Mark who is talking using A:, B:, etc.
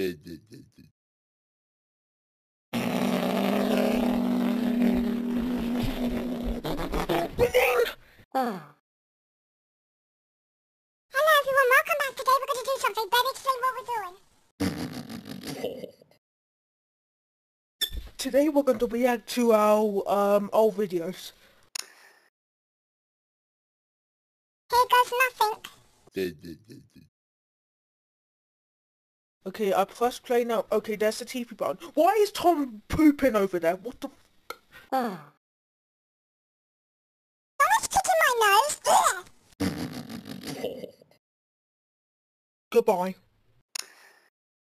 A: Hello everyone, welcome back. Today we're going to do something. Ben, explain what we're doing.
B: Today we're going to react to our um old videos.
A: Here goes nothing.
B: Okay, I press play now. Okay, there's the TV button. Why is Tom pooping over there? What the f-
A: Someone's kicking my nose.
B: Goodbye.